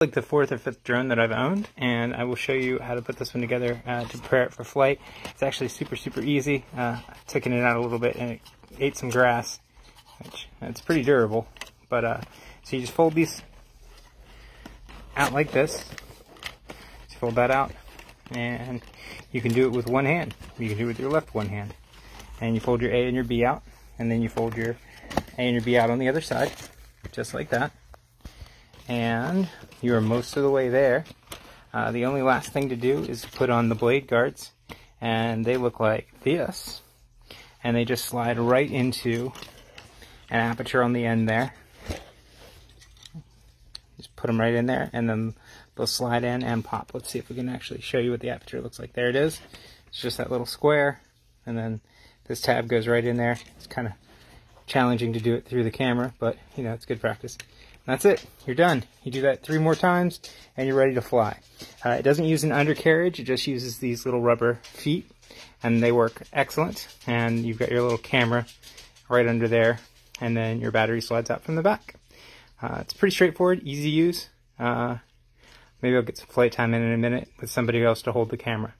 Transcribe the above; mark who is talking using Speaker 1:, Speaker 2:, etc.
Speaker 1: like the fourth or fifth drone that I've owned and I will show you how to put this one together uh, to prepare it for flight. It's actually super super easy. Uh, taking it out a little bit and it ate some grass which it's pretty durable but uh, so you just fold these out like this just fold that out and you can do it with one hand. You can do it with your left one hand and you fold your A and your B out and then you fold your A and your B out on the other side just like that and you are most of the way there. Uh, the only last thing to do is put on the blade guards, and they look like this. And they just slide right into an aperture on the end there. Just put them right in there, and then they'll slide in and pop. Let's see if we can actually show you what the aperture looks like. There it is. It's just that little square, and then this tab goes right in there. It's kind of challenging to do it through the camera, but you know, it's good practice. That's it. You're done. You do that three more times and you're ready to fly. Uh, it doesn't use an undercarriage. It just uses these little rubber feet and they work excellent. And you've got your little camera right under there and then your battery slides out from the back. Uh, it's pretty straightforward, easy to use. Uh, maybe I'll get some flight time in in a minute with somebody else to hold the camera.